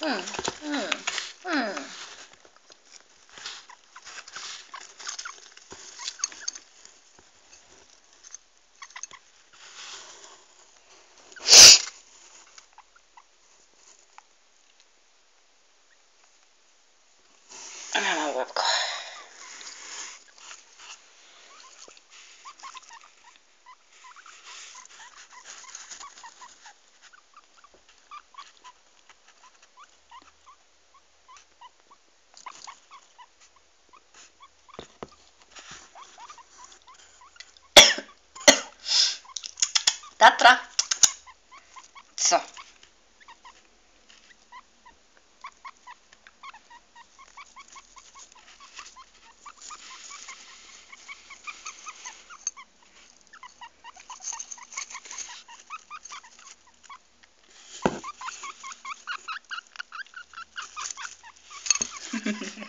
Hmm. Hmm. Hmm. I don't know what. Татра. Все. Ha ha ha.